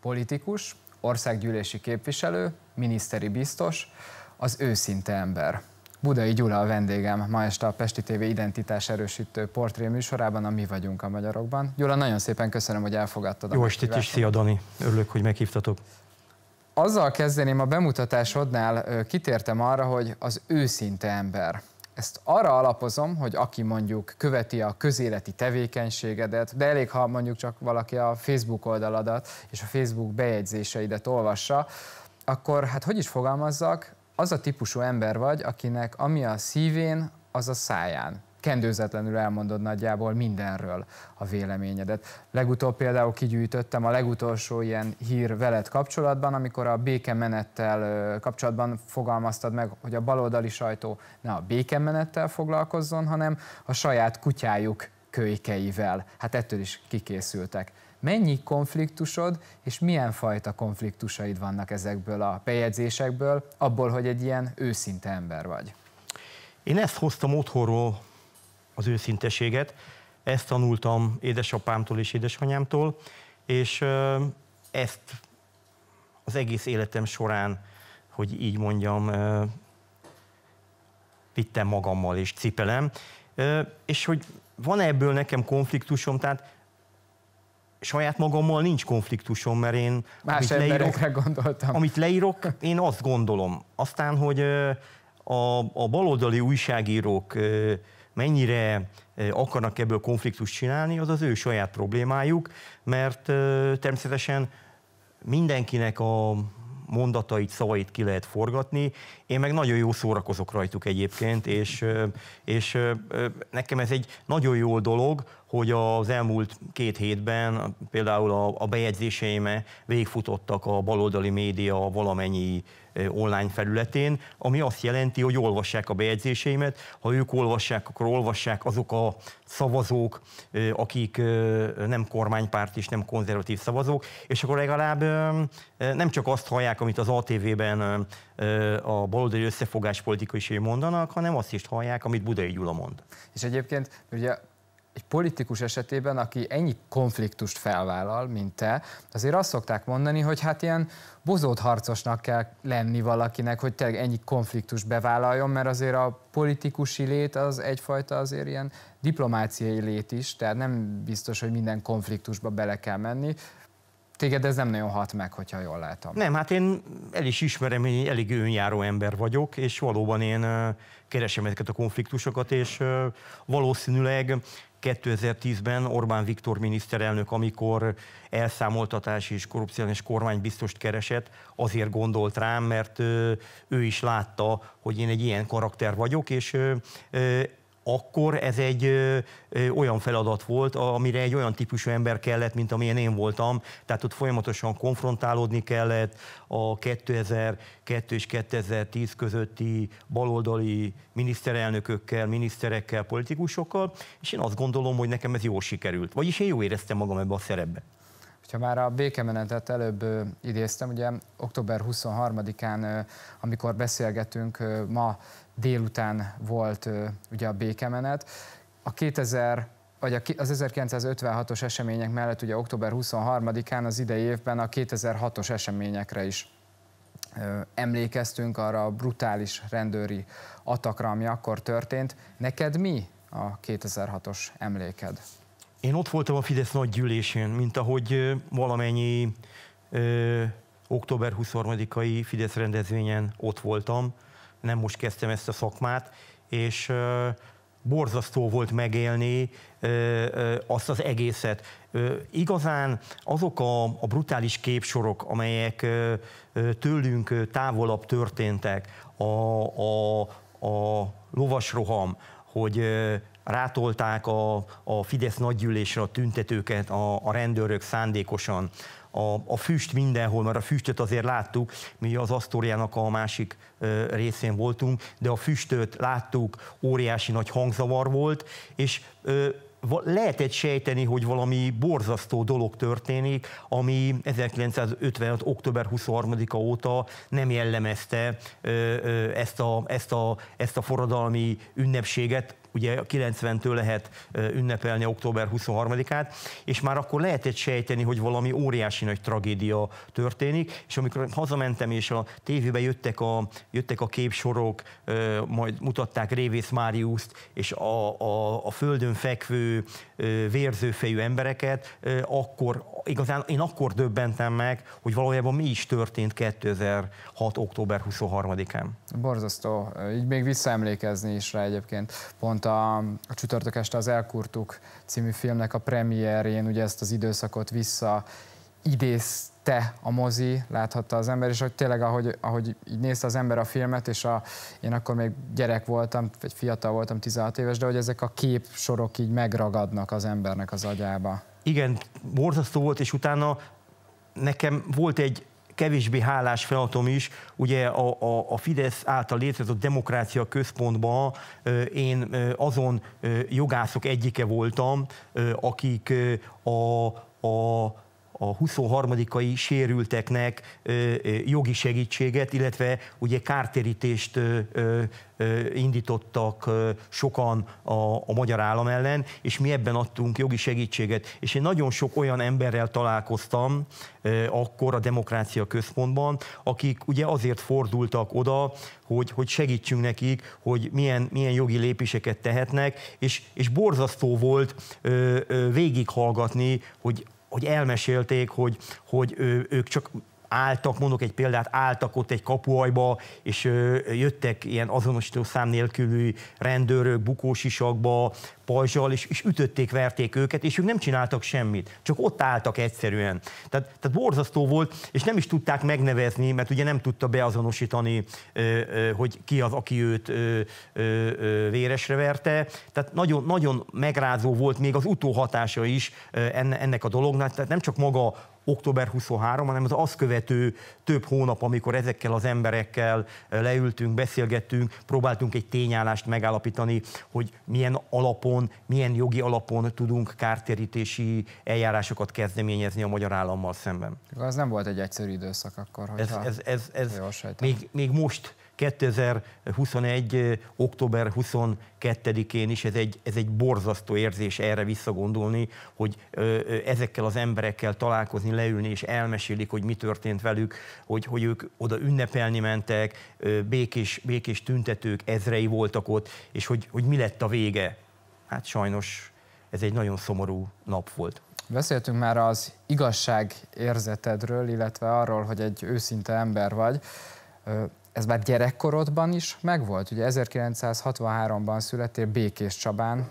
Politikus, országgyűlési képviselő, miniszteri biztos, az őszinte ember. Budai Gyula a vendégem ma este a Pesti TV identitás erősítő portré műsorában, a Mi vagyunk a magyarokban. Gyula, nagyon szépen köszönöm, hogy elfogadtad. Jó estét is, szia Dani, örülök, hogy meghívtatok. Azzal kezdeném a bemutatásodnál, kitértem arra, hogy az őszinte ember. Ezt arra alapozom, hogy aki mondjuk követi a közéleti tevékenységedet, de elég, ha mondjuk csak valaki a Facebook oldaladat és a Facebook bejegyzéseidet olvassa, akkor hát hogy is fogalmazzak, az a típusú ember vagy, akinek ami a szívén, az a száján kendőzetlenül elmondod nagyjából mindenről a véleményedet. Legutóbb például kigyűjtöttem a legutolsó ilyen hír veled kapcsolatban, amikor a békemenettel kapcsolatban fogalmaztad meg, hogy a baloldali sajtó ne a békemenettel foglalkozzon, hanem a saját kutyájuk kölykeivel. Hát ettől is kikészültek. Mennyi konfliktusod és milyen fajta konfliktusaid vannak ezekből a bejegyzésekből, abból, hogy egy ilyen őszinte ember vagy? Én ezt hoztam otthonról az őszinteséget. Ezt tanultam édesapámtól és édesanyámtól, és ezt az egész életem során, hogy így mondjam, vittem magammal és cipelem. És hogy van ebből nekem konfliktusom, tehát saját magammal nincs konfliktusom, mert én Más amit leírok, gondoltam. amit leírok, én azt gondolom. Aztán, hogy a, a baloldali újságírók mennyire akarnak ebből konfliktust csinálni, az az ő saját problémájuk, mert természetesen mindenkinek a mondatait, szavait ki lehet forgatni. Én meg nagyon jó szórakozok rajtuk egyébként, és, és nekem ez egy nagyon jó dolog, hogy az elmúlt két hétben például a, a bejegyzéseime végfutottak a baloldali média valamennyi online felületén, ami azt jelenti, hogy olvassák a bejegyzéseimet. Ha ők olvassák, akkor olvassák azok a szavazók, akik nem kormánypárt és nem konzervatív szavazók, és akkor legalább nem csak azt hallják, amit az ATV-ben a baloldali összefogás politikai mondanak, hanem azt is hallják, amit Budai Gyula mond. És egyébként ugye egy politikus esetében, aki ennyi konfliktust felvállal, mint te, azért azt szokták mondani, hogy hát ilyen bozót harcosnak kell lenni valakinek, hogy tényleg ennyi konfliktust bevállaljon, mert azért a politikusi lét az egyfajta azért ilyen diplomáciai lét is, tehát nem biztos, hogy minden konfliktusba bele kell menni. Téged ez nem nagyon hat meg, hogyha jól látom. Nem, hát én el is ismerem, hogy elég önjáró ember vagyok, és valóban én keresem ezeket a konfliktusokat, és valószínűleg 2010-ben Orbán Viktor miniszterelnök, amikor elszámoltatás és korrupciós kormánybiztost keresett, azért gondolt rám, mert ő is látta, hogy én egy ilyen karakter vagyok, és akkor ez egy ö, ö, olyan feladat volt, amire egy olyan típusú ember kellett, mint amilyen én voltam. Tehát ott folyamatosan konfrontálódni kellett a 2002 és 2010 közötti baloldali miniszterelnökökkel, miniszterekkel, politikusokkal, és én azt gondolom, hogy nekem ez jól sikerült. Vagyis én jó éreztem magam ebbe a szerepbe. Ha már a békemenetet előbb idéztem, ugye október 23-án, ö, amikor beszélgetünk, ma délután volt ugye a békemenet. A 2000 vagy az 1956-os események mellett ugye október 23-án az idei évben a 2006-os eseményekre is emlékeztünk arra a brutális rendőri atakra, ami akkor történt. Neked mi a 2006-os emléked? Én ott voltam a Fidesz nagy gyűlésén, mint ahogy valamennyi ö, október 23-ai Fidesz rendezvényen ott voltam nem most kezdtem ezt a szakmát, és borzasztó volt megélni azt az egészet. Igazán azok a, a brutális képsorok, amelyek tőlünk távolabb történtek, a, a, a lovasroham, hogy rátolták a, a Fidesz nagygyűlésre a tüntetőket, a, a rendőrök szándékosan, a, a füst mindenhol, mert a füstöt azért láttuk, mi az Asztóriának a másik ö, részén voltunk, de a füstöt láttuk, óriási nagy hangzavar volt, és ö, lehetett sejteni, hogy valami borzasztó dolog történik, ami 1956. október 23-a óta nem jellemezte ezt a, ezt, a, ezt a forradalmi ünnepséget, ugye 90-től lehet ünnepelni október 23-át, és már akkor lehetett sejteni, hogy valami óriási nagy tragédia történik, és amikor hazamentem, és a tévébe jöttek a, jöttek a képsorok, majd mutatták Révész Máriuszt, és a, a, a földön fekvő, vérzőfejű embereket, akkor igazán én akkor döbbentem meg, hogy valójában mi is történt 2006. október 23-án. Borzasztó, így még visszaemlékezni is rá egyébként. Pont a, a csütörtök este az Elkurtuk című filmnek a premierjén ugye ezt az időszakot vissza idézte a mozi, láthatta az ember, és hogy tényleg, ahogy, ahogy így nézte az ember a filmet, és a, én akkor még gyerek voltam, vagy fiatal voltam, 16 éves, de hogy ezek a képsorok így megragadnak az embernek az agyába. Igen, borzasztó volt, és utána nekem volt egy kevésbé hálás feladatom is, ugye a, a, a Fidesz által létrehozott demokrácia központban én azon jogászok egyike voltam, akik a, a a 23-ai sérülteknek jogi segítséget, illetve ugye kártérítést indítottak sokan a, a magyar állam ellen, és mi ebben adtunk jogi segítséget. És én nagyon sok olyan emberrel találkoztam akkor a Demokrácia Központban, akik ugye azért fordultak oda, hogy, hogy segítsünk nekik, hogy milyen, milyen jogi lépéseket tehetnek, és, és borzasztó volt végighallgatni, hogy hogy elmesélték, hogy, hogy ők csak álltak, mondok egy példát, álltak ott egy kapuajba, és jöttek ilyen azonosító szám nélkülű rendőrök bukósisakba, pajzsal, és, és ütötték, verték őket, és ők nem csináltak semmit, csak ott álltak egyszerűen. Tehát, tehát borzasztó volt, és nem is tudták megnevezni, mert ugye nem tudta beazonosítani, hogy ki az, aki őt véresre verte. Tehát nagyon, nagyon megrázó volt még az utóhatása is ennek a dolognak, tehát nem csak maga október 23, hanem az azt követő több hónap, amikor ezekkel az emberekkel leültünk, beszélgettünk, próbáltunk egy tényállást megállapítani, hogy milyen alapon, milyen jogi alapon tudunk kártérítési eljárásokat kezdeményezni a magyar állammal szemben. Az nem volt egy egyszerű időszak akkor, ez, ez, ez, ez még, még most 2021. október 22-én is ez egy, ez egy borzasztó érzés erre visszagondolni, hogy ezekkel az emberekkel találkozni, leülni és elmesélik, hogy mi történt velük, hogy, hogy ők oda ünnepelni mentek, békés, békés tüntetők ezrei voltak ott, és hogy, hogy mi lett a vége. Hát sajnos ez egy nagyon szomorú nap volt. Beszéltünk már az igazság érzetedről, illetve arról, hogy egy őszinte ember vagy ez már gyerekkorodban is megvolt. Ugye 1963-ban születtél Békés Csabán.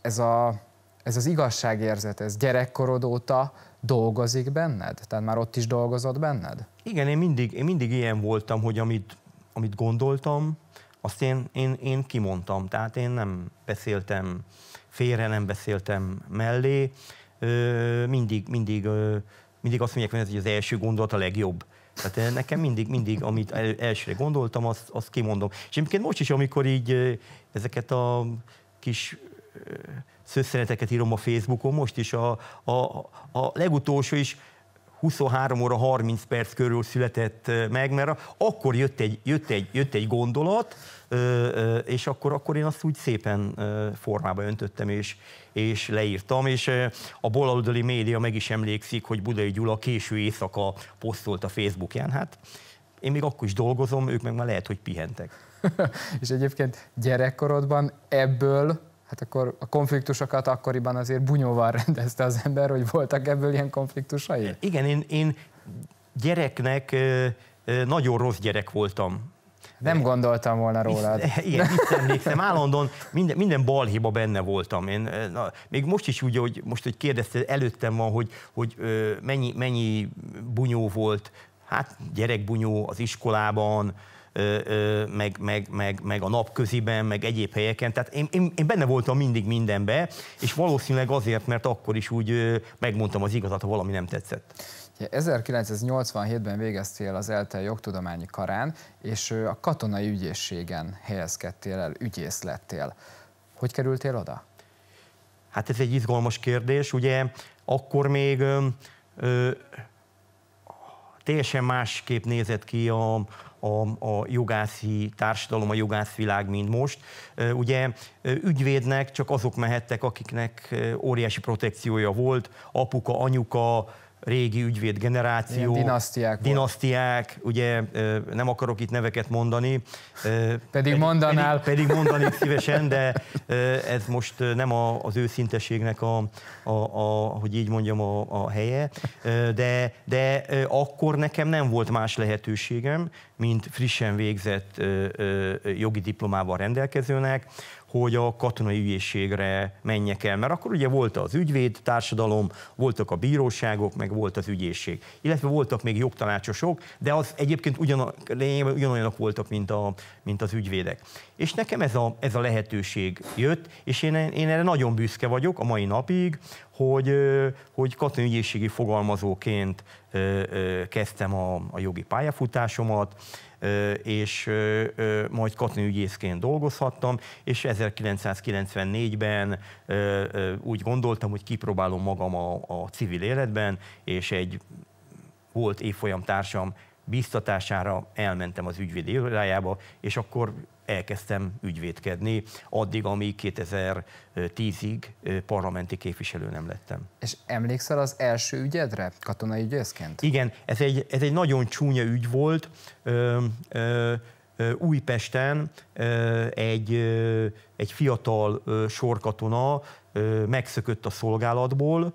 Ez, a, ez az igazságérzet, ez gyerekkorod óta dolgozik benned? Tehát már ott is dolgozott benned? Igen, én mindig, én mindig ilyen voltam, hogy amit, amit gondoltam, azt én, én, én kimondtam. Tehát én nem beszéltem félre, nem beszéltem mellé. mindig, mindig, mindig azt mondják, hogy az első gondolat a legjobb. Tehát nekem mindig, mindig, amit el, elsőre gondoltam, azt, azt kimondom. És egyébként most is, amikor így ezeket a kis szösszeneteket írom a Facebookon, most is a, a, a legutolsó is 23 óra 30 perc körül született meg, mert akkor jött egy, jött egy, jött egy gondolat, és akkor, akkor én azt úgy szépen formába öntöttem, és, és leírtam, és a baloldali média meg is emlékszik, hogy Budai Gyula késő éjszaka posztolt a Facebookján. Hát én még akkor is dolgozom, ők meg már lehet, hogy pihentek. és egyébként gyerekkorodban ebből hát akkor a konfliktusokat akkoriban azért bunyóval rendezte az ember, hogy voltak ebből ilyen konfliktusai? Igen, én, én gyereknek nagyon rossz gyerek voltam. Nem gondoltam volna rólad. Igen, itt emlékszem, állandóan minden, minden balhiba benne voltam. Én, na, még most is úgy, hogy most, hogy kérdezte, előttem van, hogy, hogy mennyi, mennyi bunyó volt, hát gyerekbunyó az iskolában, meg, meg, meg, meg a napköziben, meg egyéb helyeken. Tehát én, én, én benne voltam mindig mindenbe, és valószínűleg azért, mert akkor is úgy megmondtam az igazat, ha valami nem tetszett. 1987-ben végeztél az ELTE jogtudományi karán, és a katonai ügyészségen helyezkedtél el, ügyész lettél. Hogy kerültél oda? Hát ez egy izgalmas kérdés. Ugye akkor még ö, teljesen másképp nézett ki a, a, a jogászi társadalom, a jogászvilág, mint most. Ugye ügyvédnek csak azok mehettek, akiknek óriási protekciója volt, apuka, anyuka, régi ügyvéd generáció. Ilyen dinasztiák. Dinasztiák, ugye nem akarok itt neveket mondani. Pedig mondanál. Pedig, pedig mondanék szívesen, de ez most nem az őszintességnek a, a, a hogy így mondjam, a, a helye. De, de akkor nekem nem volt más lehetőségem, mint frissen végzett jogi diplomával rendelkezőnek, hogy a katonai ügyészségre menjek el, mert akkor ugye volt az ügyvéd társadalom, voltak a bíróságok, meg volt az ügyészség. Illetve voltak még jogtanácsosok, de az egyébként ugyan, ugyanolyanok voltak, mint, a, mint az ügyvédek. És nekem ez a, ez a lehetőség jött, és én, én erre nagyon büszke vagyok a mai napig, hogy, hogy katonai ügyészségi fogalmazóként kezdtem a, a jogi pályafutásomat, és majd katonai ügyészként dolgozhattam, és 1994-ben úgy gondoltam, hogy kipróbálom magam a, a civil életben, és egy volt évfolyam társam biztatására elmentem az ügyvédi irodájába, és akkor elkezdtem ügyvédkedni, addig, amíg 2010-ig parlamenti képviselő nem lettem. És emlékszel az első ügyedre, katonai ügyészként? Igen, ez egy, ez egy nagyon csúnya ügy volt. Ö, ö, Újpesten egy, egy fiatal sorkatona megszökött a szolgálatból,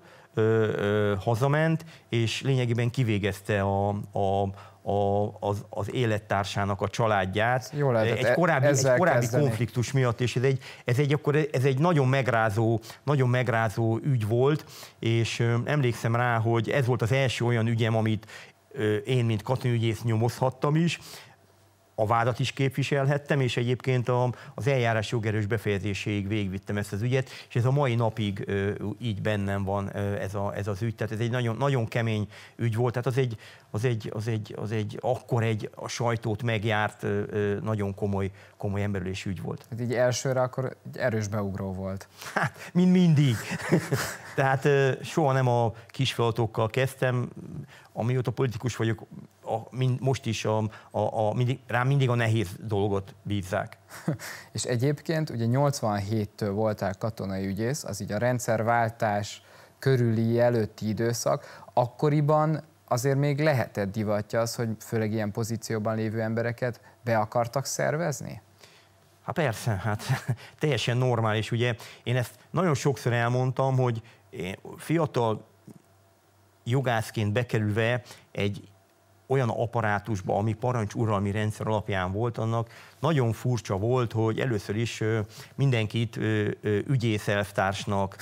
hazament, és lényegében kivégezte a, a, a, az, az élettársának a családját. Jó lehetett egy korábbi, egy korábbi konfliktus miatt, és ez egy, ez egy, akkor ez egy nagyon megrázó, nagyon megrázó ügy volt, és emlékszem rá, hogy ez volt az első olyan ügyem, amit én, mint katonügyész nyomozhattam is, a vádat is képviselhettem, és egyébként a, az eljárás jogerős befejezéséig végvittem ezt az ügyet, és ez a mai napig ö, így bennem van ö, ez, a, ez az ügy. Tehát ez egy nagyon, nagyon kemény ügy volt, tehát az egy, az egy, az egy, az egy akkor egy a sajtót megjárt ö, nagyon komoly, komoly emberülési ügy volt. Hát így elsőre akkor egy erős beugró volt. Hát, mint mindig. Tehát soha nem a kisfeladatokkal kezdtem, amióta politikus vagyok, a, mind, most is a, a, a, mindig, rám mindig a nehéz dolgot bízzák. És egyébként ugye 87-től voltál katonai ügyész, az így a rendszerváltás körüli előtti időszak, akkoriban azért még lehetett divatja az, hogy főleg ilyen pozícióban lévő embereket be akartak szervezni? Hát persze, hát teljesen normális. Ugye én ezt nagyon sokszor elmondtam, hogy fiatal jogászként bekerülve egy olyan apparátusba, ami parancsuralmi rendszer alapján volt, annak nagyon furcsa volt, hogy először is mindenkit ügyészelvtársnak,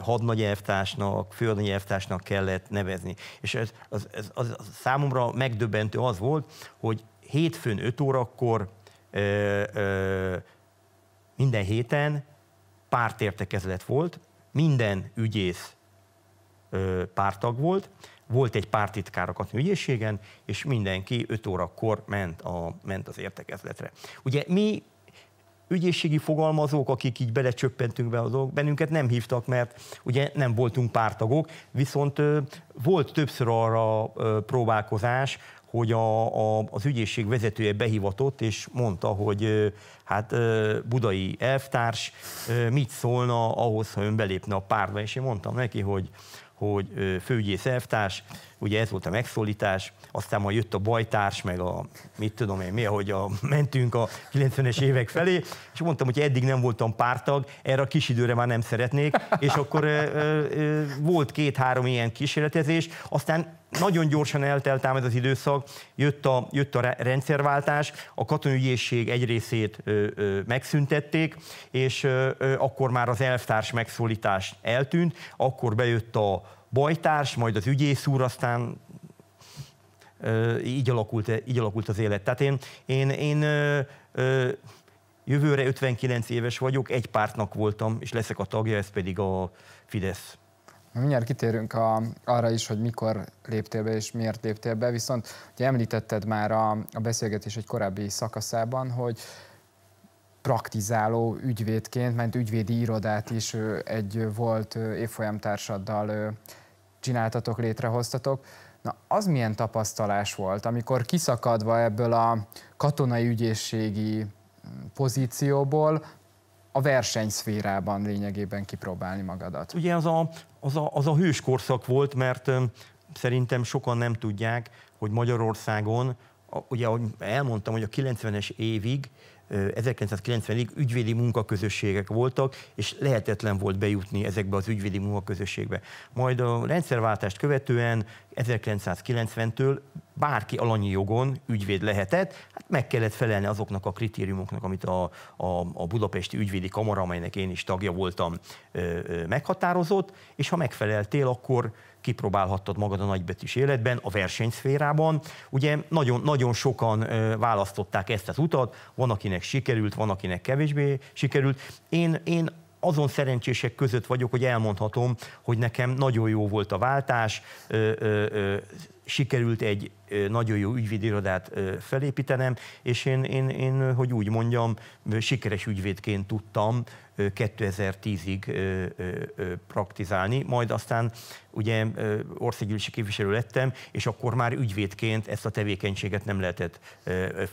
hadnagyelvtársnak, főhadnagyelvtársnak kellett nevezni. És ez, az, ez, az, az számomra megdöbbentő az volt, hogy hétfőn 5 órakor ö, ö, minden héten pártértekezlet volt, minden ügyész ö, pártag volt, volt egy pártitkár a ügyészségen, és mindenki 5 órakor ment, a, ment az értekezletre. Ugye mi ügyészségi fogalmazók, akik így belecsöppentünk be azok, bennünket nem hívtak, mert ugye nem voltunk pártagok, viszont ö, volt többször arra ö, próbálkozás, hogy a, a, az ügyészség vezetője behivatott, és mondta, hogy hát budai elvtárs mit szólna ahhoz, ha ön belépne a pártba, és én mondtam neki, hogy hogy főügyész elvtárs, ugye ez volt a megszólítás, aztán majd jött a bajtárs, meg a mit tudom én mi, ahogy a, mentünk a 90-es évek felé, és mondtam, hogy eddig nem voltam pártag, erre a kis időre már nem szeretnék, és akkor ö, ö, volt két-három ilyen kísérletezés, aztán nagyon gyorsan eltelt ám ez az időszak, jött a, jött a rendszerváltás, a katonügyészség egy részét ö, ö, megszüntették, és ö, ö, akkor már az elvtárs megszólítás eltűnt, akkor bejött a bajtárs, majd az ügyész úr, aztán ö, így, alakult, így alakult az élet. Tehát én, én, én ö, ö, jövőre 59 éves vagyok, egy pártnak voltam, és leszek a tagja, ez pedig a Fidesz. Mindjárt kitérünk a, arra is, hogy mikor léptél be és miért léptél be, viszont ugye említetted már a, a beszélgetés egy korábbi szakaszában, hogy praktizáló ügyvédként, mert ügyvédi irodát is egy volt évfolyamtársaddal csináltatok, létrehoztatok. Na, az milyen tapasztalás volt, amikor kiszakadva ebből a katonai ügyészségi pozícióból a versenyszférában lényegében kipróbálni magadat? Ugye az a, az a, az a hős korszak volt, mert szerintem sokan nem tudják, hogy Magyarországon, ugye ahogy elmondtam, hogy a 90-es évig 1990-ig ügyvédi munkaközösségek voltak, és lehetetlen volt bejutni ezekbe az ügyvédi munkaközösségbe. Majd a rendszerváltást követően 1990-től bárki alanyi jogon ügyvéd lehetett, hát meg kellett felelni azoknak a kritériumoknak, amit a, a, a Budapesti Ügyvédi Kamara, amelynek én is tagja voltam, meghatározott, és ha megfeleltél, akkor kipróbálhattad magad a nagybetűs életben, a versenyszférában. Ugye nagyon, nagyon sokan választották ezt az utat, van akinek sikerült, van akinek kevésbé sikerült. Én, én azon szerencsések között vagyok, hogy elmondhatom, hogy nekem nagyon jó volt a váltás, sikerült egy nagyon jó ügyvédirodát felépítenem, és én, én, én, hogy úgy mondjam, sikeres ügyvédként tudtam 2010-ig praktizálni, majd aztán ugye országgyűlési képviselő lettem, és akkor már ügyvédként ezt a tevékenységet nem lehetett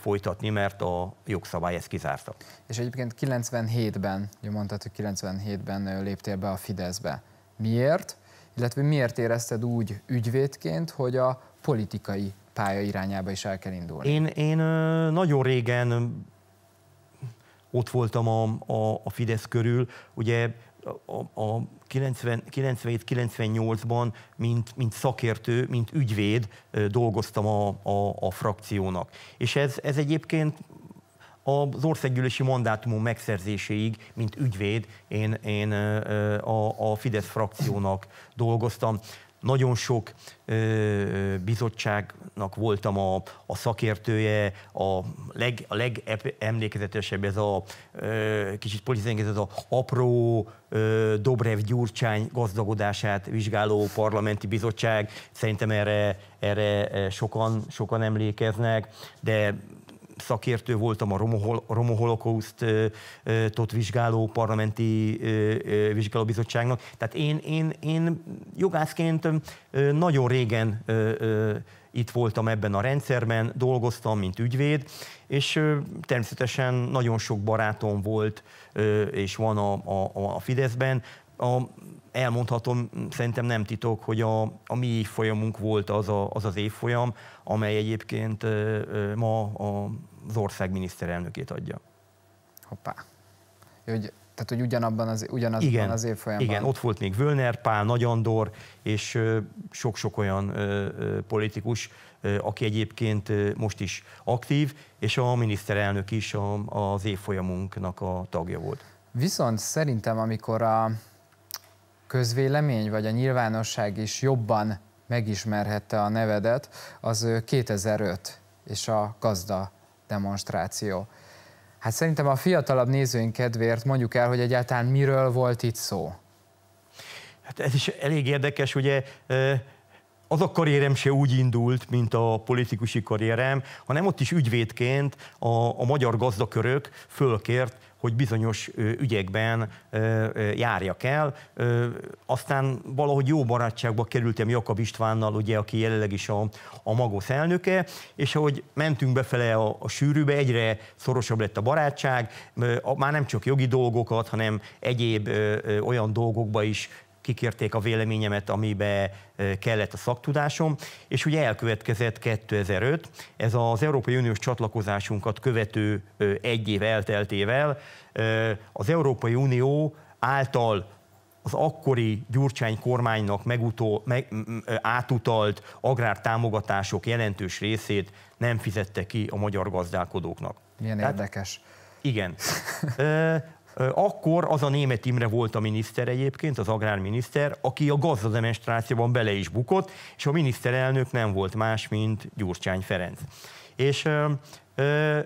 folytatni, mert a jogszabály ezt kizárta. És egyébként 97-ben, jó mondtad, hogy 97-ben léptél be a Fideszbe. Miért? Illetve miért érezted úgy ügyvédként, hogy a politikai pálya irányába is el kell indulni? Én, én nagyon régen ott voltam a, a, a Fidesz körül, ugye a, a 97-98-ban, mint, mint szakértő, mint ügyvéd dolgoztam a, a, a frakciónak. És ez, ez egyébként az országgyűlési mandátumom megszerzéséig, mint ügyvéd, én, én a, a Fidesz frakciónak dolgoztam nagyon sok ö, bizottságnak voltam a, a szakértője, a, leg, a legemlékezetesebb ez a ö, kicsit politizálni, ez a apró ö, Dobrev Gyurcsány gazdagodását vizsgáló parlamenti bizottság. Szerintem erre, erre sokan, sokan emlékeznek, de szakértő voltam a romoholokauszt vizsgáló parlamenti vizsgálóbizottságnak. Tehát én, én, én jogászként nagyon régen itt voltam ebben a rendszerben, dolgoztam, mint ügyvéd, és természetesen nagyon sok barátom volt, és van a, a, a Fideszben. A, elmondhatom, szerintem nem titok, hogy a, a mi évfolyamunk volt az, a, az az évfolyam, amely egyébként ma az ország miniszterelnökét adja. Hoppá. Hogy, tehát, hogy ugyanabban az, ugyanazban igen, az évfolyamban. Igen, ott volt még Völner, Pál, Nagy Andor, és sok-sok olyan politikus, aki egyébként most is aktív, és a miniszterelnök is az évfolyamunknak a tagja volt. Viszont szerintem, amikor a közvélemény vagy a nyilvánosság is jobban megismerhette a nevedet, az 2005 és a gazda demonstráció. Hát szerintem a fiatalabb nézőink kedvéért mondjuk el, hogy egyáltalán miről volt itt szó. Hát ez is elég érdekes, ugye az a karrierem se úgy indult, mint a politikusi karrierem, hanem ott is ügyvédként a, a magyar gazdakörök fölkért, hogy bizonyos ügyekben járjak el. Aztán valahogy jó barátságba kerültem Jakab Istvánnal, ugye, aki jelenleg is a, a Magosz elnöke, és ahogy mentünk befele a, a sűrűbe, egyre szorosabb lett a barátság, már nem csak jogi dolgokat, hanem egyéb olyan dolgokba is kikérték a véleményemet, amibe kellett a szaktudásom, és ugye elkövetkezett 2005, ez az Európai Uniós csatlakozásunkat követő egy év elteltével az Európai Unió által az akkori Gyurcsány kormánynak megutó, meg, átutalt agrártámogatások jelentős részét nem fizette ki a magyar gazdálkodóknak. Milyen Tehát, érdekes. Igen. Akkor az a német Imre volt a miniszter egyébként, az agrárminiszter, aki a gazdademonstrációban bele is bukott, és a miniszterelnök nem volt más, mint Gyurcsány Ferenc. És ö, ö,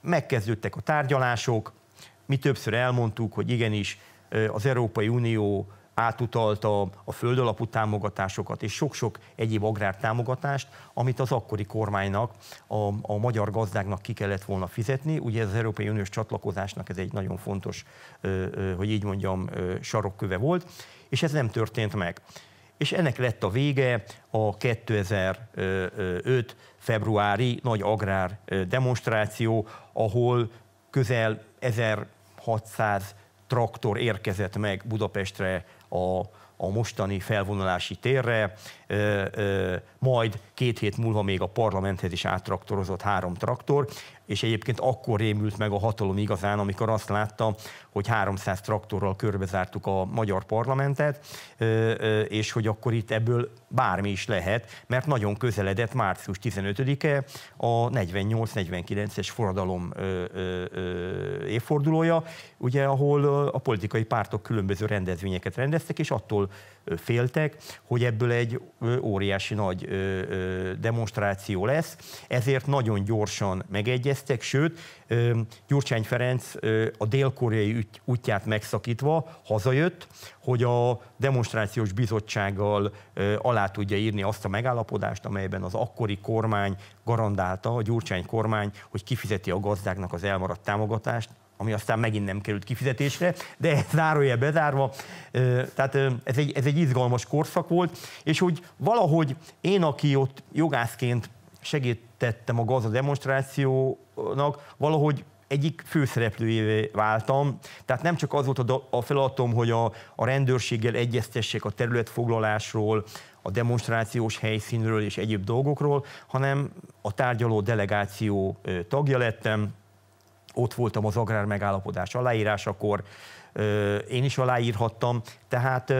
megkezdődtek a tárgyalások, mi többször elmondtuk, hogy igenis az Európai Unió átutalta a földalapú támogatásokat és sok-sok egyéb agrártámogatást, amit az akkori kormánynak, a, a magyar gazdáknak ki kellett volna fizetni. Ugye ez az Európai Uniós csatlakozásnak ez egy nagyon fontos, hogy így mondjam, sarokköve volt, és ez nem történt meg. és ennek lett a vége a 2005 februári nagy agrár demonstráció, ahol közel 1600 traktor érkezett meg Budapestre a, a mostani felvonulási térre, majd két hét múlva még a parlamenthez is áttraktorozott három traktor, és egyébként akkor rémült meg a hatalom igazán, amikor azt látta, hogy 300 traktorral körbezártuk a magyar parlamentet, és hogy akkor itt ebből bármi is lehet, mert nagyon közeledett március 15-e a 48-49-es forradalom évfordulója, ugye, ahol a politikai pártok különböző rendezvényeket rendeztek, és attól féltek, hogy ebből egy óriási nagy demonstráció lesz, ezért nagyon gyorsan megegyeztek, sőt, Gyurcsány Ferenc a dél-koreai útját megszakítva hazajött, hogy a demonstrációs bizottsággal alá tudja írni azt a megállapodást, amelyben az akkori kormány garantálta, a Gyurcsány kormány, hogy kifizeti a gazdáknak az elmaradt támogatást, ami aztán megint nem került kifizetésre, de zárója bezárva. Tehát ez egy, ez egy izgalmas korszak volt, és hogy valahogy én, aki ott jogászként segítettem a gazda demonstrációnak, valahogy egyik főszereplőjévé váltam. Tehát nem csak az volt a feladatom, hogy a, a rendőrséggel egyeztessek a területfoglalásról, a demonstrációs helyszínről és egyéb dolgokról, hanem a tárgyaló delegáció tagja lettem, ott voltam az agrár megállapodás aláírásakor, én is aláírhattam, tehát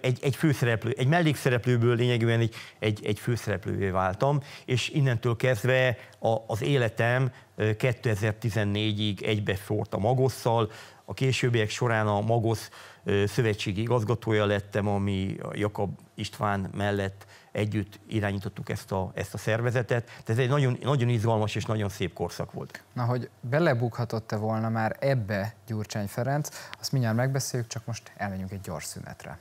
egy, egy főszereplő, egy mellékszereplőből lényegében egy, egy, egy főszereplővé váltam, és innentől kezdve az életem 2014-ig egybefort a Magosszal, a későbbiek során a Magosz szövetségi igazgatója lettem, ami Jakab István mellett együtt irányítottuk ezt a, ezt a szervezetet. Tehát ez egy nagyon, nagyon izgalmas és nagyon szép korszak volt. Na, hogy belebukhatott-e volna már ebbe Gyurcsány Ferenc, azt mindjárt megbeszéljük, csak most elmegyünk egy gyors szünetre.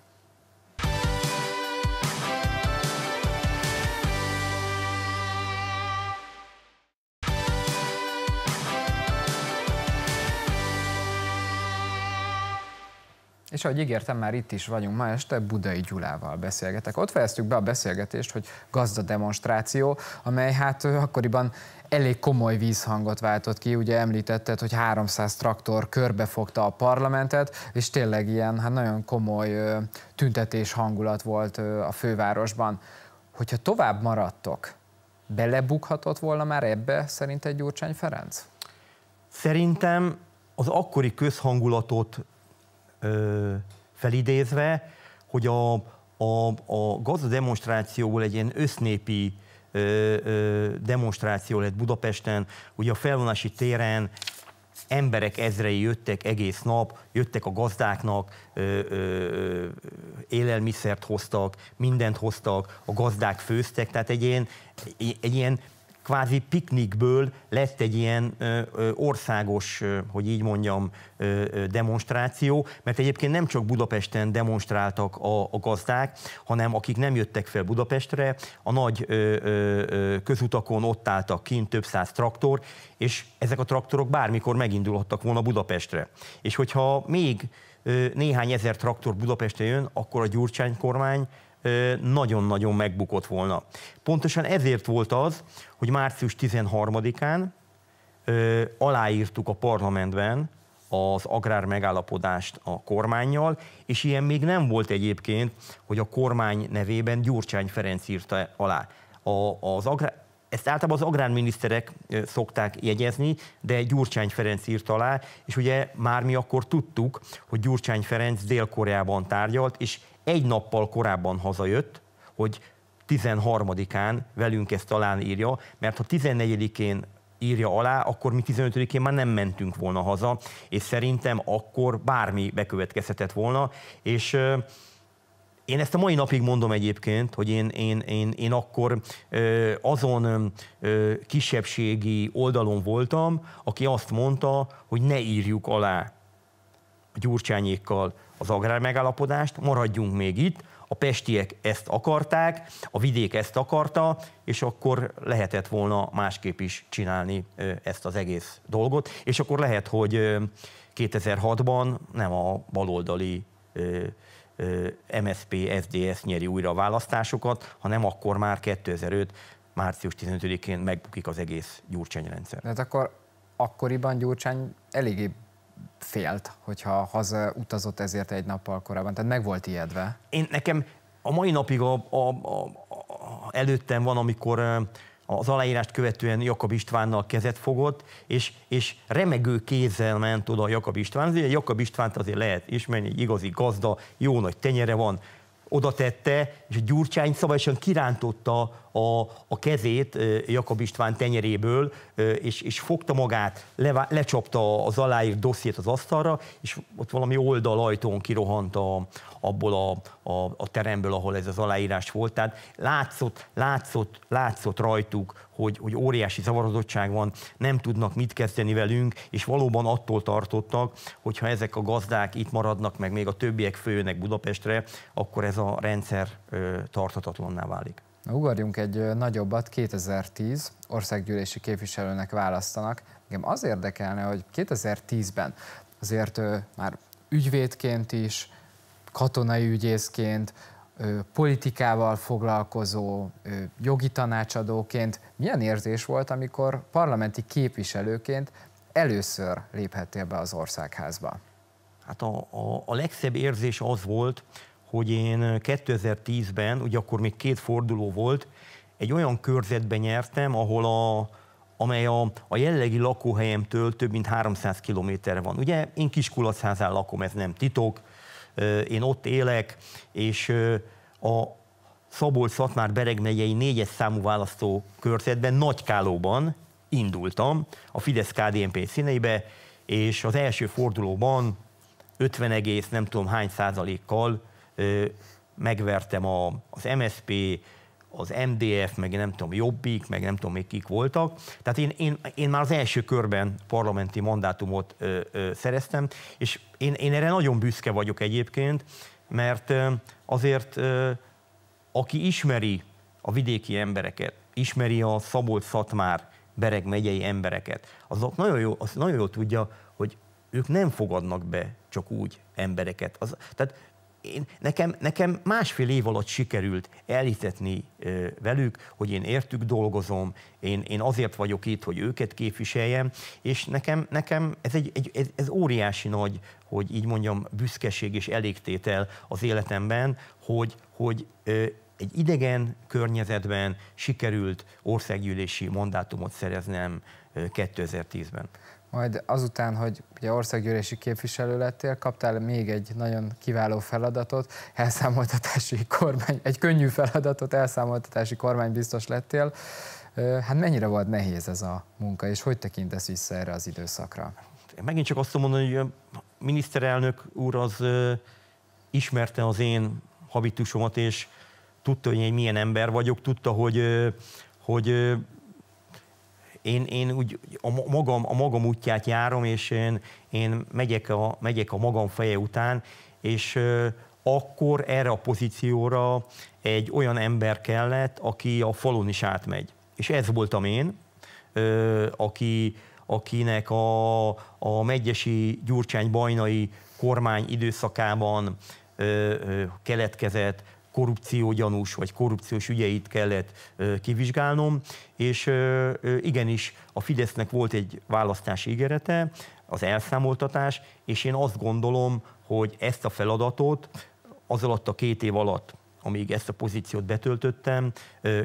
És ahogy ígértem, már itt is vagyunk ma este, Budai Gyulával beszélgetek. Ott fejeztük be a beszélgetést, hogy gazda demonstráció, amely hát akkoriban elég komoly vízhangot váltott ki. Ugye említetted, hogy 300 traktor körbefogta a parlamentet, és tényleg ilyen hát nagyon komoly tüntetés hangulat volt a fővárosban. Hogyha tovább maradtok, belebukhatott volna már ebbe szerinted Gyurcsány Ferenc? Szerintem az akkori közhangulatot ö, felidézve, hogy a, a, a gazda demonstrációból egy ilyen össznépi ö, ö, demonstráció lett Budapesten, ugye a felvonási téren emberek ezrei jöttek egész nap, jöttek a gazdáknak, ö, ö, élelmiszert hoztak, mindent hoztak, a gazdák főztek, tehát egy ilyen, egy, egy ilyen kvázi piknikből lett egy ilyen országos, hogy így mondjam, demonstráció, mert egyébként nem csak Budapesten demonstráltak a, a gazdák, hanem akik nem jöttek fel Budapestre, a nagy közutakon ott álltak kint több száz traktor, és ezek a traktorok bármikor megindulhattak volna Budapestre. És hogyha még néhány ezer traktor Budapestre jön, akkor a Gyurcsány kormány nagyon-nagyon megbukott volna. Pontosan ezért volt az, hogy március 13-án aláírtuk a parlamentben az agrár megállapodást a kormányjal, és ilyen még nem volt egyébként, hogy a kormány nevében Gyurcsány Ferenc írta alá. A, az agrár, ezt általában az agrárminiszterek szokták jegyezni, de Gyurcsány Ferenc írt alá, és ugye már mi akkor tudtuk, hogy Gyurcsány Ferenc Dél-Koreában tárgyalt, és egy nappal korábban hazajött, hogy 13-án velünk ezt talán írja, mert ha 14-én írja alá, akkor mi 15-én már nem mentünk volna haza, és szerintem akkor bármi bekövetkezhetett volna, és én ezt a mai napig mondom egyébként, hogy én, én, én, én akkor ö, azon ö, kisebbségi oldalon voltam, aki azt mondta, hogy ne írjuk alá a gyurcsányékkal az agrár megállapodást, maradjunk még itt, a pestiek ezt akarták, a vidék ezt akarta, és akkor lehetett volna másképp is csinálni ezt az egész dolgot, és akkor lehet, hogy 2006-ban nem a baloldali MSP, SDS nyeri újra a választásokat, hanem akkor már 2005 március 15-én megbukik az egész Gyurcsány rendszer. Tehát akkor akkoriban Gyurcsány eléggé félt, hogyha haza utazott ezért egy nappal korábban, tehát meg volt ijedve. Én nekem a mai napig a, a, a, a, előttem van, amikor az aláírást követően Jakab Istvánnal kezet fogott, és, és remegő kézzel ment oda Jakab István. Ugye Jakab Istvánt azért lehet ismerni, egy igazi gazda, jó nagy tenyere van, oda tette, és Gyurcsány szabályosan kirántotta a, a kezét Jakab István tenyeréből, és, és fogta magát, le, lecsapta az aláírt dossziét az asztalra, és ott valami oldalajtón kirohant a, abból a, a, a teremből, ahol ez az aláírás volt. Tehát látszott, látszott, látszott rajtuk, hogy, hogy óriási zavarodottság van, nem tudnak mit kezdeni velünk, és valóban attól tartottak, hogyha ezek a gazdák itt maradnak, meg még a többiek főjönnek Budapestre, akkor ez a rendszer tarthatatlanná válik. Na, ugorjunk egy nagyobbat, 2010 országgyűlési képviselőnek választanak. Engem az érdekelne, hogy 2010-ben azért már ügyvédként is, katonai ügyészként, politikával foglalkozó, jogi tanácsadóként milyen érzés volt, amikor parlamenti képviselőként először léphettél be az országházba? Hát a, a, a legszebb érzés az volt, hogy én 2010-ben, ugye akkor még két forduló volt, egy olyan körzetben nyertem, ahol a, amely a, a jellegi lakóhelyemtől több mint 300 kilométerre van. Ugye én Kiskulacházán lakom, ez nem titok, én ott élek, és a Szabolcs-Szatmár Bereg megyei négyes számú választó körzetben, Nagykálóban indultam a fidesz KDNP színeibe, és az első fordulóban 50 egész nem tudom hány százalékkal megvertem a, az MSP, az MDF, meg nem tudom, Jobbik, meg nem tudom még kik voltak. Tehát én, én, én már az első körben parlamenti mandátumot ö, ö, szereztem, és én, én erre nagyon büszke vagyok egyébként, mert azért ö, aki ismeri a vidéki embereket, ismeri a Szabolcs-Szatmár, Bereg megyei embereket, azok nagyon jó, az nagyon jól tudja, hogy ők nem fogadnak be csak úgy embereket. Az, tehát én, nekem, nekem másfél év alatt sikerült elhitetni velük, hogy én értük dolgozom, én, én azért vagyok itt, hogy őket képviseljem, és nekem, nekem ez, egy, egy, ez, ez óriási nagy, hogy így mondjam, büszkeség és elégtétel az életemben, hogy, hogy egy idegen környezetben sikerült országgyűlési mandátumot szereznem 2010-ben. Majd azután, hogy ugye országgyűlési képviselő lettél, kaptál még egy nagyon kiváló feladatot, elszámoltatási kormány, egy könnyű feladatot, elszámoltatási kormány biztos lettél. Hát mennyire volt nehéz ez a munka, és hogy tekintesz vissza erre az időszakra? Megint csak azt mondom, hogy a miniszterelnök úr az ismerte az én habitusomat, és tudta, hogy én milyen ember vagyok, tudta, hogy, hogy én, én úgy a magam, a magam útját járom, és én, én megyek, a, megyek a magam feje után, és akkor erre a pozícióra egy olyan ember kellett, aki a falun is átmegy. És ez voltam én, aki, akinek a, a Megyesi Gyurcsány Bajnai kormány időszakában keletkezett korrupciógyanús vagy korrupciós ügyeit kellett kivizsgálnom, és igenis a Fidesznek volt egy választási ígérete, az elszámoltatás, és én azt gondolom, hogy ezt a feladatot az alatt a két év alatt, amíg ezt a pozíciót betöltöttem,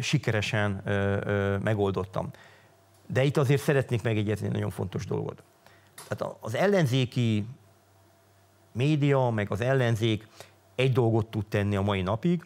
sikeresen megoldottam. De itt azért szeretnék megegyezni egy nagyon fontos dolgot. Tehát az ellenzéki média, meg az ellenzék egy dolgot tud tenni a mai napig,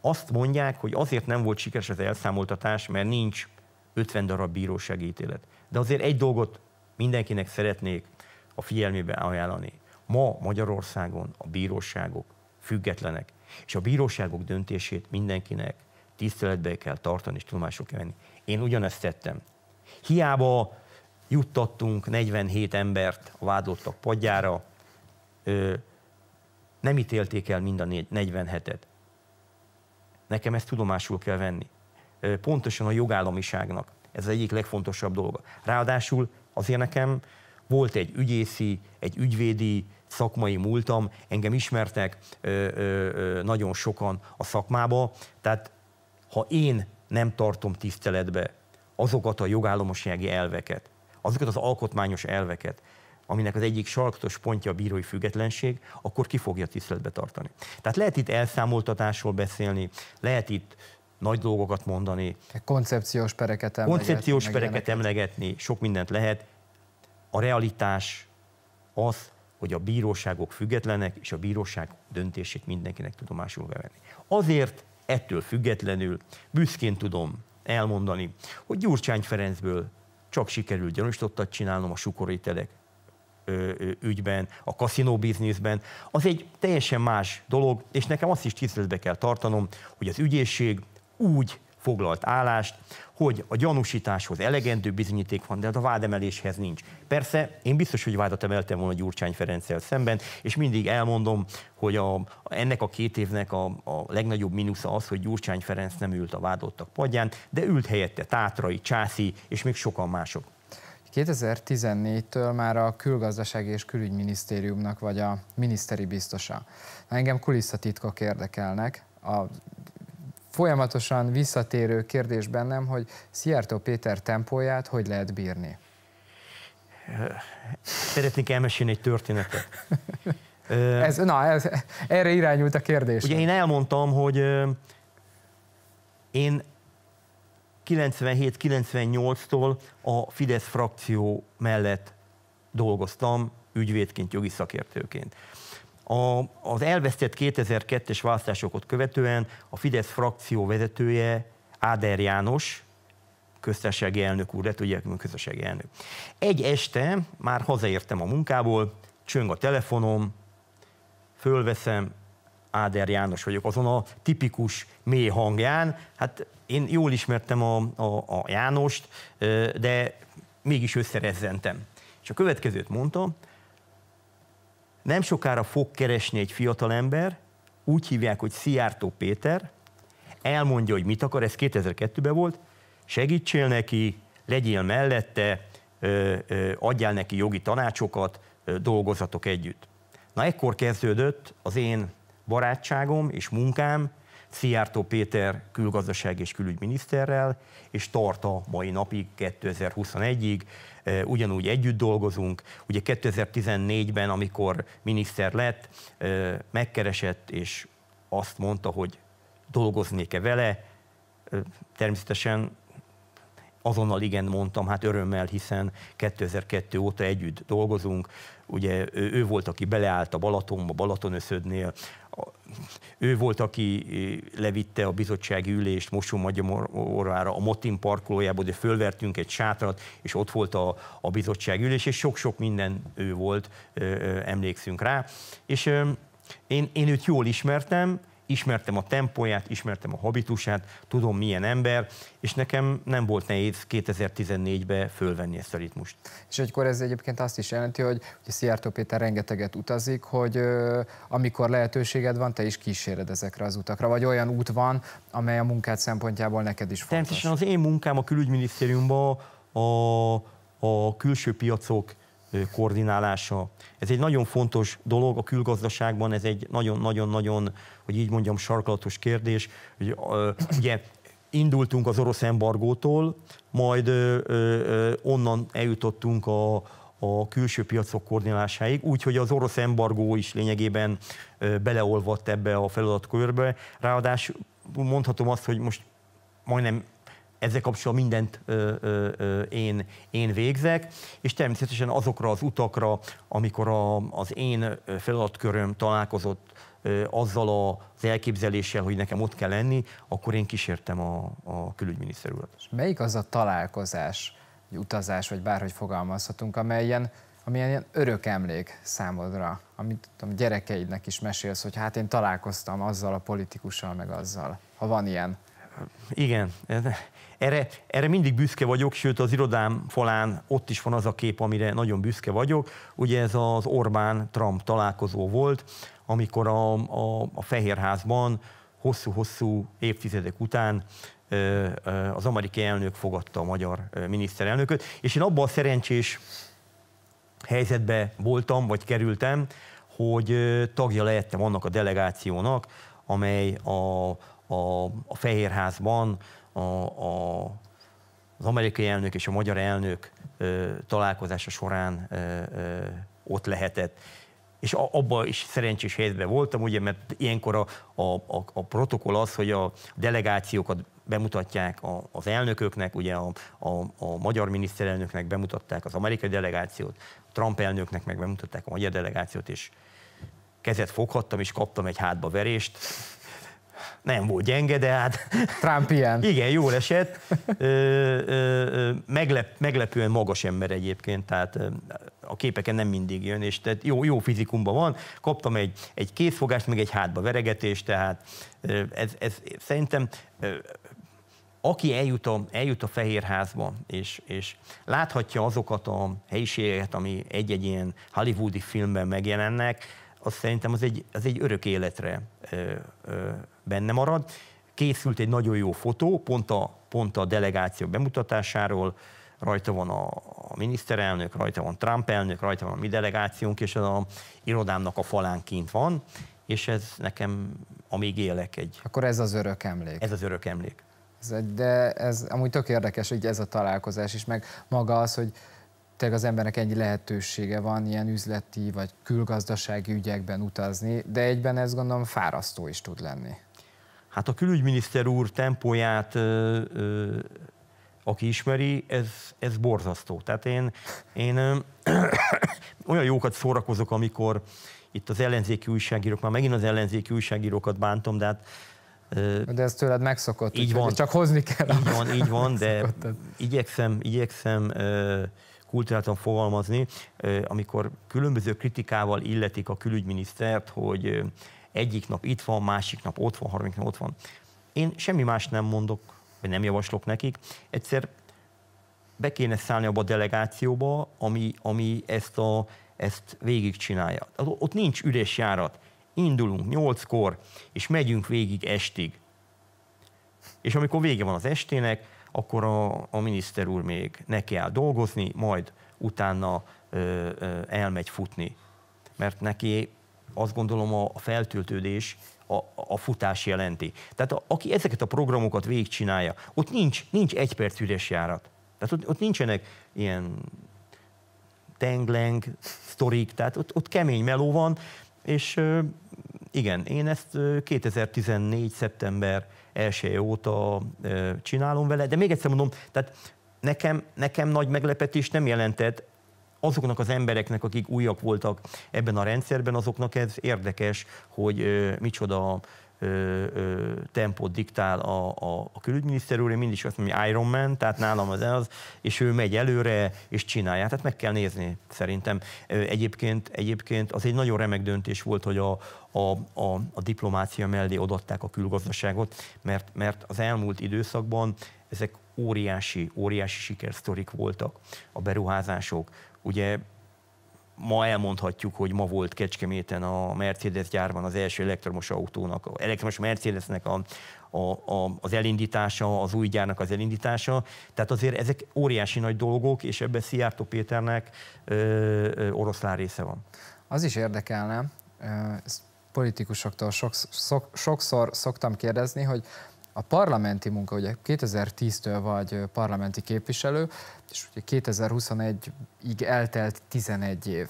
azt mondják, hogy azért nem volt sikeres az elszámoltatás, mert nincs 50 darab bírósági ítélet. De azért egy dolgot mindenkinek szeretnék a figyelmébe ajánlani. Ma Magyarországon a bíróságok függetlenek, és a bíróságok döntését mindenkinek tiszteletbe kell tartani és tudomások kell venni. Én ugyanezt tettem. Hiába juttattunk 47 embert a vádlottak padjára, nem ítélték el mind a 47-et. Nekem ezt tudomásul kell venni. Pontosan a jogállamiságnak ez az egyik legfontosabb dolga. Ráadásul azért nekem volt egy ügyészi, egy ügyvédi szakmai múltam, engem ismertek ö, ö, nagyon sokan a szakmába, tehát ha én nem tartom tiszteletbe azokat a jogállamosági elveket, azokat az alkotmányos elveket, aminek az egyik sarktos pontja a bírói függetlenség, akkor ki fogja tiszteletbe tartani. Tehát lehet itt elszámoltatásról beszélni, lehet itt nagy dolgokat mondani. Koncepciós pereket emlegetni. Koncepciós pereket emlegetni, sok mindent lehet. A realitás az, hogy a bíróságok függetlenek, és a bíróság döntését mindenkinek tudomásul kell venni. Azért ettől függetlenül büszkén tudom elmondani, hogy Gyurcsány Ferencből csak sikerült gyanúsítottat csinálnom a sukorételek ügyben, a kaszinó bizniszben, az egy teljesen más dolog, és nekem azt is tiszteletbe kell tartanom, hogy az ügyészség úgy foglalt állást, hogy a gyanúsításhoz elegendő bizonyíték van, de hát a vádemeléshez nincs. Persze, én biztos, hogy vádat emeltem volna Gyurcsány Ferenccel szemben, és mindig elmondom, hogy a, ennek a két évnek a, a legnagyobb mínusza az, hogy Gyurcsány Ferenc nem ült a vádottak padján, de ült helyette Tátrai, Császi és még sokan mások. 2014-től már a külgazdasági és külügyminisztériumnak vagy a miniszteri biztosa. Engem kulisszatitkok érdekelnek. A folyamatosan visszatérő kérdés bennem, hogy Szijjártó Péter tempóját hogy lehet bírni? Szeretnék elmesélni egy történetet. ez, na, ez, erre irányult a kérdés. Ugye én elmondtam, hogy én 97-98-tól a Fidesz frakció mellett dolgoztam ügyvédként, jogi szakértőként. A, az elvesztett 2002-es választásokat követően a Fidesz frakció vezetője Áder János, köztársasági elnök úr lett, ugye köztársasági elnök. Egy este már hazaértem a munkából, csöng a telefonom, fölveszem, Áder János vagyok, azon a tipikus mély hangján. Hát én jól ismertem a, a, a Jánost, de mégis összerezzentem. És a következőt mondta, nem sokára fog keresni egy fiatalember, úgy hívják, hogy Szijjártó Péter, elmondja, hogy mit akar, ez 2002-ben volt, segítsél neki, legyél mellette, adjál neki jogi tanácsokat, dolgozatok együtt. Na ekkor kezdődött az én barátságom és munkám Szijjártó Péter külgazdaság és külügyminiszterrel, és tart a mai napig, 2021-ig, ugyanúgy együtt dolgozunk. Ugye 2014-ben, amikor miniszter lett, megkeresett, és azt mondta, hogy dolgoznék-e vele. Természetesen azonnal igen mondtam, hát örömmel, hiszen 2002 óta együtt dolgozunk. Ugye ő volt, aki beleállt a Balatonba, Balatonöszödnél, ő volt, aki levitte a bizottsági ülést Mosó Magyarorvára a Motin parkolójába, de fölvertünk egy sátrat, és ott volt a, a bizottsági ülés, és sok-sok minden ő volt, emlékszünk rá. És én, én őt jól ismertem, ismertem a tempóját, ismertem a habitusát, tudom milyen ember, és nekem nem volt nehéz 2014-ben fölvenni ezt a ritmust. És egykor ez egyébként azt is jelenti, hogy, hogy Szijjártó Péter rengeteget utazik, hogy ö, amikor lehetőséged van, te is kíséred ezekre az utakra, vagy olyan út van, amely a munkát szempontjából neked is fontos. Természetesen az én munkám a külügyminisztériumban a, a külső piacok koordinálása. Ez egy nagyon fontos dolog a külgazdaságban, ez egy nagyon-nagyon-nagyon, hogy így mondjam, sarkalatos kérdés. Hogy, ugye indultunk az orosz embargótól, majd onnan eljutottunk a, a külső piacok koordinálásáig, úgyhogy az orosz embargó is lényegében beleolvadt ebbe a feladatkörbe. Ráadásul mondhatom azt, hogy most majdnem ezzel kapcsolatban mindent ö, ö, ö, én, én végzek, és természetesen azokra az utakra, amikor a, az én feladatköröm találkozott ö, azzal az elképzeléssel, hogy nekem ott kell lenni, akkor én kísértem a, a külügyminiszter urat. Melyik az a találkozás, vagy utazás, vagy bárhogy fogalmazhatunk, amely ilyen, ami ilyen örök emlék számodra, amit a gyerekeidnek is mesélsz, hogy hát én találkoztam azzal a politikussal, meg azzal, ha van ilyen. Igen, erre, erre mindig büszke vagyok, sőt az irodám falán ott is van az a kép, amire nagyon büszke vagyok. Ugye ez az Orbán-Trump találkozó volt, amikor a, a, a Fehérházban hosszú-hosszú évtizedek után az amerikai elnök fogadta a magyar miniszterelnököt, és én abban a szerencsés helyzetbe voltam, vagy kerültem, hogy tagja lehettem annak a delegációnak, amely a, a, a Fehérházban a, a, az amerikai elnök és a magyar elnök ö, találkozása során ö, ö, ott lehetett. És abban is szerencsés helyzetben voltam, ugye, mert ilyenkor a, a, a, a protokoll az, hogy a delegációkat bemutatják az elnököknek, ugye a, a, a magyar miniszterelnöknek bemutatták az amerikai delegációt, Trump elnöknek meg bemutatták a magyar delegációt, és kezet foghattam, és kaptam egy hátba verést. Nem volt gyenge, de hát... Trump ilyen. Igen, jól esett. Ö, ö, meglep, meglepően magas ember egyébként, tehát a képeken nem mindig jön, és tehát jó, jó fizikumban van. Kaptam egy, egy készfogást, meg egy hátba veregetést, tehát ez, ez szerintem aki eljut a, eljut a Fehérházba, és, és láthatja azokat a helyiségeket, ami egy-egy ilyen hollywoodi filmben megjelennek, az szerintem az egy, az egy örök életre ö, ö, benne marad. Készült egy nagyon jó fotó, pont a, pont a delegáció bemutatásáról, rajta van a, a miniszterelnök, rajta van Trump elnök, rajta van a mi delegációnk, és az a irodámnak a falán kint van, és ez nekem, amíg élek egy... Akkor ez az örök emlék. Ez az örök emlék. De ez amúgy tök érdekes, hogy ez a találkozás is, meg maga az, hogy tényleg az embernek ennyi lehetősége van ilyen üzleti vagy külgazdasági ügyekben utazni, de egyben ez gondolom fárasztó is tud lenni. Hát a külügyminiszter úr tempóját, ö, ö, aki ismeri, ez, ez borzasztó. Tehát én, én ö, olyan jókat szórakozok, amikor itt az ellenzéki újságírók, már megint az ellenzéki újságírókat bántom, de hát de ez tőled megszokott, így van. csak hozni kell. Így van, így van, de igyekszem, igyekszem kultúráltan fogalmazni, amikor különböző kritikával illetik a külügyminisztert, hogy egyik nap itt van, másik nap ott van, harmadik nap ott van. Én semmi más nem mondok, vagy nem javaslok nekik. Egyszer be kéne szállni abba a delegációba, ami, ami ezt, a, ezt végigcsinálja. Ott nincs üres járat. Indulunk nyolckor, és megyünk végig estig. És amikor vége van az estének, akkor a, a miniszter úr még neki áll dolgozni, majd utána ö, ö, elmegy futni. Mert neki azt gondolom a feltöltődés a, a futás jelenti. Tehát a, aki ezeket a programokat végigcsinálja, ott nincs, nincs egy perc üres járat. Tehát ott, ott nincsenek ilyen tengleng, sztorik, tehát ott, ott kemény meló van, és igen, én ezt 2014. szeptember 1 óta csinálom vele, de még egyszer mondom, tehát nekem, nekem nagy meglepetés nem jelentett, azoknak az embereknek, akik újak voltak ebben a rendszerben, azoknak ez érdekes, hogy micsoda tempót diktál a, a, a külügyminiszter úr, én mindig azt mondom, hogy Iron Man, tehát nálam az az, és ő megy előre, és csinálja. Tehát meg kell nézni, szerintem. Egyébként, egyébként az egy nagyon remek döntés volt, hogy a, a, a, a diplomácia mellé odatták a külgazdaságot, mert, mert az elmúlt időszakban ezek óriási, óriási sikersztorik voltak, a beruházások. Ugye ma elmondhatjuk, hogy ma volt Kecskeméten a Mercedes gyárban az első elektromos autónak, elektromos Mercedesnek a, a, a, az elindítása, az új gyárnak az elindítása. Tehát azért ezek óriási nagy dolgok, és ebben Szijjártó Péternek ö, ö, oroszlán része van. Az is érdekelne, ezt politikusoktól sok, szok, sokszor szoktam kérdezni, hogy a parlamenti munka, ugye 2010-től vagy parlamenti képviselő, és ugye 2021-ig eltelt 11 év.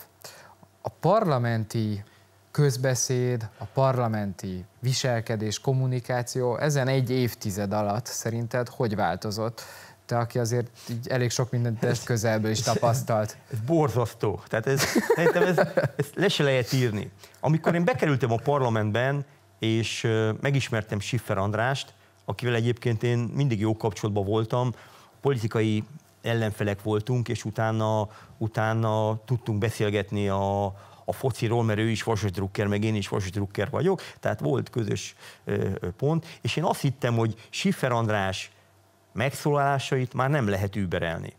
A parlamenti közbeszéd, a parlamenti viselkedés, kommunikáció ezen egy évtized alatt szerinted hogy változott? Te, aki azért így elég sok mindent test közelből is tapasztalt. Ez borzasztó. Tehát ez, ez, ez, ez le se lehet írni. Amikor én bekerültem a parlamentben, és megismertem Schiffer Andrást, akivel egyébként én mindig jó kapcsolatban voltam, politikai ellenfelek voltunk, és utána, utána tudtunk beszélgetni a, a fociról, mert ő is vasasdrukker, meg én is vasasdrukker vagyok, tehát volt közös pont, és én azt hittem, hogy Schiffer András megszólalásait már nem lehet überelni.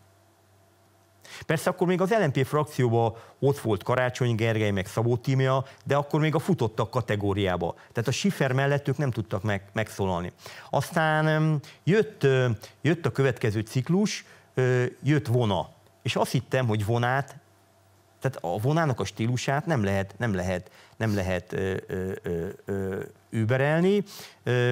Persze akkor még az LNP frakcióban ott volt Karácsony Gergely, meg Szabó Tímia, de akkor még a futottak kategóriába. Tehát a Schiffer mellett ők nem tudtak meg, megszólalni. Aztán jött, jött a következő ciklus, jött Vona. És azt hittem, hogy Vonát Tehát a vonának a stílusát nem lehet, nem lehet, nem lehet ö, ö, ö, überelni. Ö,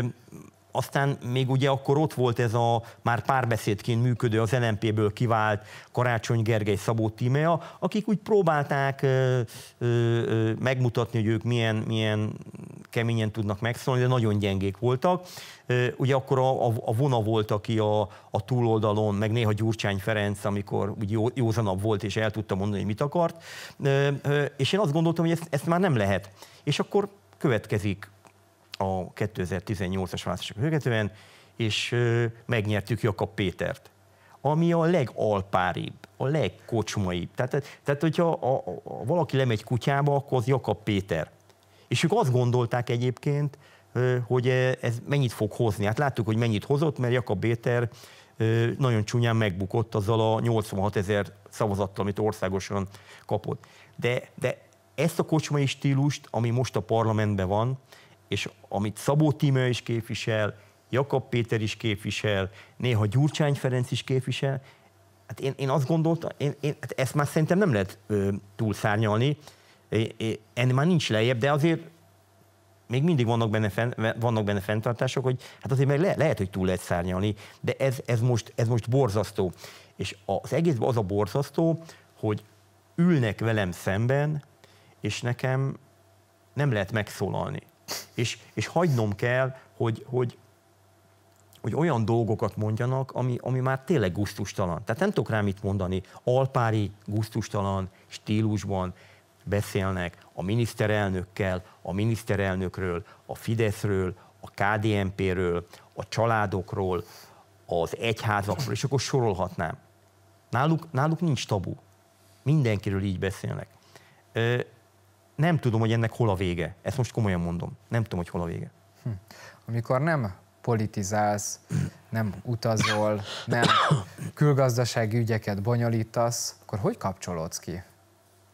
aztán még ugye akkor ott volt ez a már párbeszédként működő, az LMP-ből kivált Karácsony Gergely Szabó Tímea, akik úgy próbálták ö, ö, megmutatni, hogy ők milyen, milyen keményen tudnak megszólni, de nagyon gyengék voltak. Ö, ugye akkor a, a, a Vona volt, aki a, a túloldalon, meg néha Gyurcsány Ferenc, amikor úgy jó, józanabb volt, és el tudta mondani, hogy mit akart. Ö, ö, és én azt gondoltam, hogy ezt, ezt már nem lehet. És akkor következik a 2018-as választások követően, és megnyertük Jakab Pétert, ami a legalpáribb, a legkocsmaibb. Tehát, tehát hogyha a, a, a, valaki lemegy kutyába, akkor az Jakab Péter. És ők azt gondolták egyébként, hogy ez mennyit fog hozni. Hát láttuk, hogy mennyit hozott, mert Jakab Péter nagyon csúnyán megbukott azzal a 86 ezer szavazattal, amit országosan kapott. De, de ezt a kocsmai stílust, ami most a parlamentben van, és amit Szabó Tímea is képvisel, Jakab Péter is képvisel, néha Gyurcsány Ferenc is képvisel, hát én, én azt gondoltam, én, én, hát ezt már szerintem nem lehet ö, túlszárnyalni, ennél már nincs lejjebb, de azért még mindig vannak benne, fenn, vannak benne fenntartások, hogy hát azért meg le, lehet, hogy túl lehet szárnyalni, de ez, ez, most, ez most borzasztó. És az egészben az a borzasztó, hogy ülnek velem szemben, és nekem nem lehet megszólalni és, és hagynom kell, hogy, hogy, hogy olyan dolgokat mondjanak, ami, ami már tényleg gusztustalan. Tehát nem tudok rá mit mondani. Alpári gusztustalan stílusban beszélnek a miniszterelnökkel, a miniszterelnökről, a Fideszről, a KDNP-ről, a családokról, az egyházakról, és akkor sorolhatnám. Náluk, náluk nincs tabu. Mindenkiről így beszélnek nem tudom, hogy ennek hol a vége. Ezt most komolyan mondom. Nem tudom, hogy hol a vége. Hm. Amikor nem politizálsz, nem utazol, nem külgazdasági ügyeket bonyolítasz, akkor hogy kapcsolódsz ki?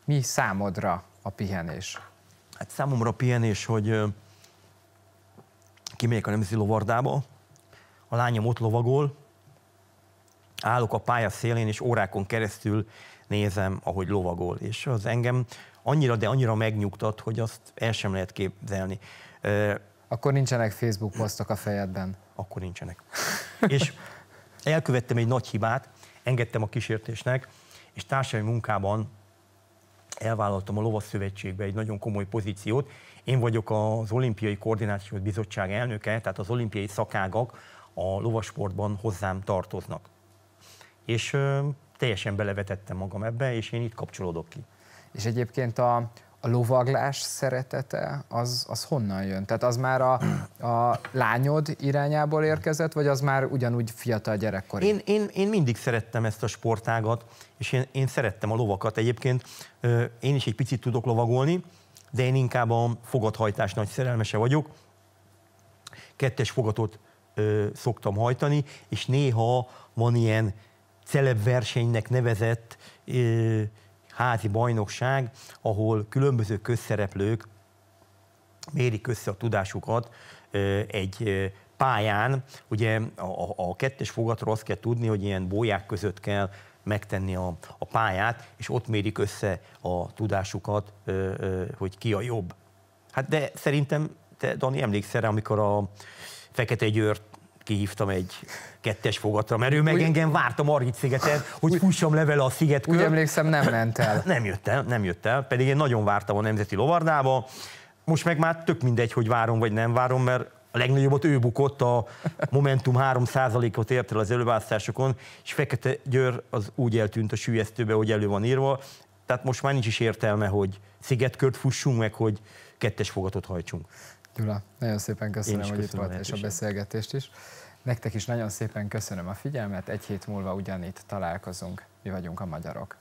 Mi számodra a pihenés? Hát számomra a pihenés, hogy kimegyek a Nemzeti Lovardába, a lányom ott lovagol, állok a pálya szélén, és órákon keresztül nézem, ahogy lovagol. És az engem annyira, de annyira megnyugtat, hogy azt el sem lehet képzelni. Akkor nincsenek Facebook posztok a fejedben? Akkor nincsenek. és elkövettem egy nagy hibát, engedtem a kísértésnek, és társadalmi munkában elvállaltam a Lovas Szövetségbe egy nagyon komoly pozíciót. Én vagyok az Olimpiai Koordinációs Bizottság elnöke, tehát az olimpiai szakágak a lovasportban hozzám tartoznak. És ö, teljesen belevetettem magam ebbe, és én itt kapcsolódok ki. És egyébként a, a lovaglás szeretete, az, az honnan jön? Tehát az már a, a lányod irányából érkezett, vagy az már ugyanúgy fiatal gyerekkor? Én, én, én mindig szerettem ezt a sportágat, és én, én szerettem a lovakat. Egyébként én is egy picit tudok lovagolni, de én inkább a fogathajtás nagy szerelmese vagyok. Kettes fogatot ö, szoktam hajtani, és néha van ilyen celeb versenynek nevezett ö, házi bajnokság, ahol különböző közszereplők mérik össze a tudásukat egy pályán. Ugye a, a kettes fogatról azt kell tudni, hogy ilyen bóják között kell megtenni a, a pályát, és ott mérik össze a tudásukat, hogy ki a jobb. Hát de szerintem, te Dani emlékszel amikor a Fekete Győrt kihívtam egy kettes fogatra, mert ő meg úgy, engem várt a Margit szigeten, hogy úgy, fussam le vele a szigetkör. Úgy emlékszem, nem ment el. Nem jött el, nem jött el, pedig én nagyon vártam a Nemzeti Lovardába. Most meg már tök mindegy, hogy várom vagy nem várom, mert a legnagyobbat ő bukott, a Momentum 3%-ot ért el az előválasztásokon, és Fekete Győr az úgy eltűnt a sülyeztőbe, hogy elő van írva. Tehát most már nincs is értelme, hogy szigetkört fussunk meg, hogy kettes fogatot hajtsunk. Gyula, nagyon szépen köszönöm, hogy itt volt és a beszélgetést is. Nektek is nagyon szépen köszönöm a figyelmet, egy hét múlva ugyanitt találkozunk. Mi vagyunk a magyarok.